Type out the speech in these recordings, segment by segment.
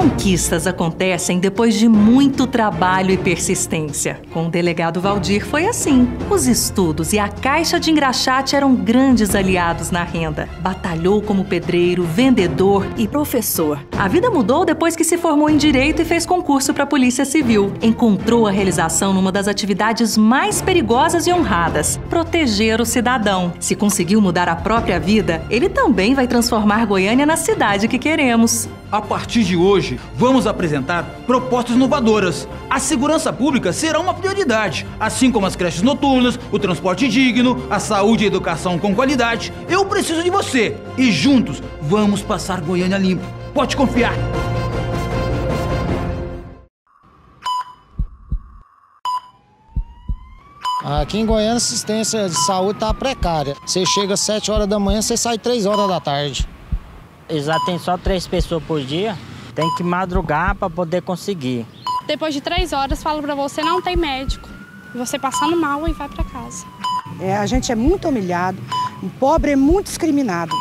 conquistas acontecem depois de muito trabalho e persistência. Com o delegado Valdir foi assim. Os estudos e a caixa de engraxate eram grandes aliados na renda. Batalhou como pedreiro, vendedor e professor. A vida mudou depois que se formou em direito e fez concurso para a Polícia Civil. Encontrou a realização numa das atividades mais perigosas e honradas: proteger o cidadão. Se conseguiu mudar a própria vida, ele também vai transformar Goiânia na cidade que queremos. A partir de hoje, vamos apresentar propostas inovadoras. A segurança pública será uma prioridade, assim como as creches noturnas, o transporte digno, a saúde e a educação com qualidade. Eu preciso de você e juntos vamos passar Goiânia limpo. Pode confiar. Aqui em Goiânia a assistência de saúde está precária. Você chega às 7 horas da manhã, você sai 3 horas da tarde. Eles atendem só três pessoas por dia, tem que madrugar para poder conseguir. Depois de três horas, falo para você, não tem médico. Você passando mal e vai para casa. É, a gente é muito humilhado, o pobre é muito discriminado.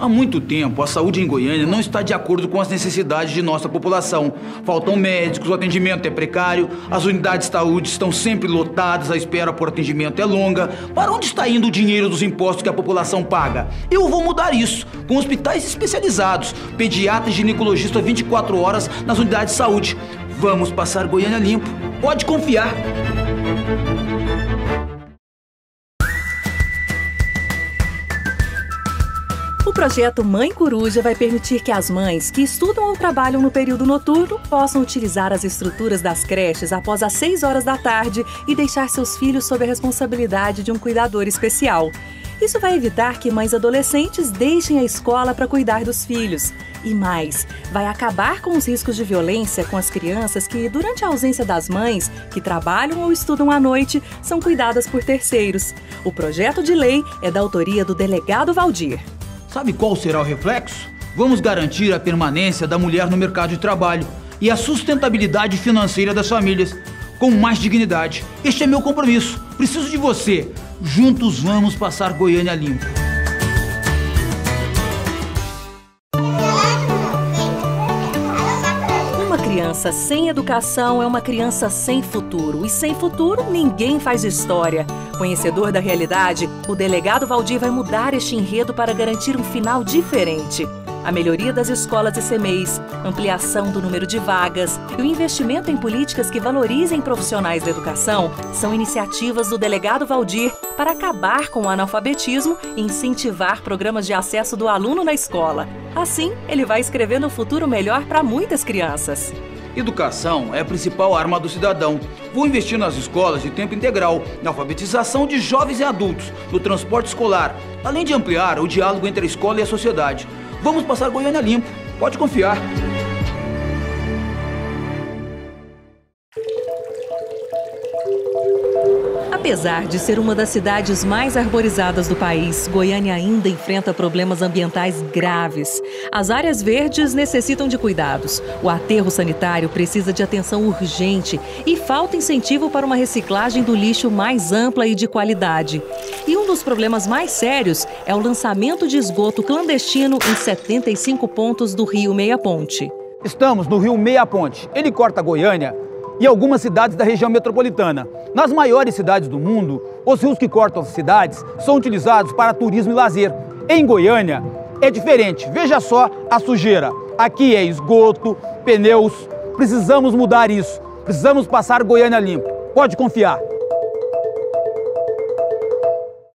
Há muito tempo, a saúde em Goiânia não está de acordo com as necessidades de nossa população. Faltam médicos, o atendimento é precário, as unidades de saúde estão sempre lotadas, a espera por atendimento é longa. Para onde está indo o dinheiro dos impostos que a população paga? Eu vou mudar isso, com hospitais especializados, pediatra e ginecologista 24 horas nas unidades de saúde. Vamos passar Goiânia limpo. Pode confiar. O projeto Mãe Coruja vai permitir que as mães que estudam ou trabalham no período noturno possam utilizar as estruturas das creches após as 6 horas da tarde e deixar seus filhos sob a responsabilidade de um cuidador especial. Isso vai evitar que mães adolescentes deixem a escola para cuidar dos filhos. E mais, vai acabar com os riscos de violência com as crianças que, durante a ausência das mães, que trabalham ou estudam à noite, são cuidadas por terceiros. O projeto de lei é da autoria do delegado Valdir. Sabe qual será o reflexo? Vamos garantir a permanência da mulher no mercado de trabalho e a sustentabilidade financeira das famílias com mais dignidade. Este é meu compromisso. Preciso de você. Juntos vamos passar Goiânia limpo. Criança sem educação é uma criança sem futuro. E sem futuro, ninguém faz história. Conhecedor da realidade, o delegado Valdir vai mudar este enredo para garantir um final diferente. A melhoria das escolas e CMEs, ampliação do número de vagas e o investimento em políticas que valorizem profissionais da educação são iniciativas do delegado Valdir para acabar com o analfabetismo e incentivar programas de acesso do aluno na escola. Assim, ele vai escrevendo um futuro melhor para muitas crianças. Educação é a principal arma do cidadão. Vou investir nas escolas de tempo integral, na alfabetização de jovens e adultos, no transporte escolar, além de ampliar o diálogo entre a escola e a sociedade. Vamos passar Goiânia limpo, pode confiar. Apesar de ser uma das cidades mais arborizadas do país, Goiânia ainda enfrenta problemas ambientais graves. As áreas verdes necessitam de cuidados, o aterro sanitário precisa de atenção urgente e falta incentivo para uma reciclagem do lixo mais ampla e de qualidade. E um dos problemas mais sérios é o lançamento de esgoto clandestino em 75 pontos do Rio Meia Ponte. Estamos no Rio Meia Ponte. Ele corta Goiânia e algumas cidades da região metropolitana. Nas maiores cidades do mundo, os rios que cortam as cidades são utilizados para turismo e lazer. Em Goiânia é diferente. Veja só a sujeira. Aqui é esgoto, pneus. Precisamos mudar isso. Precisamos passar Goiânia limpo. Pode confiar.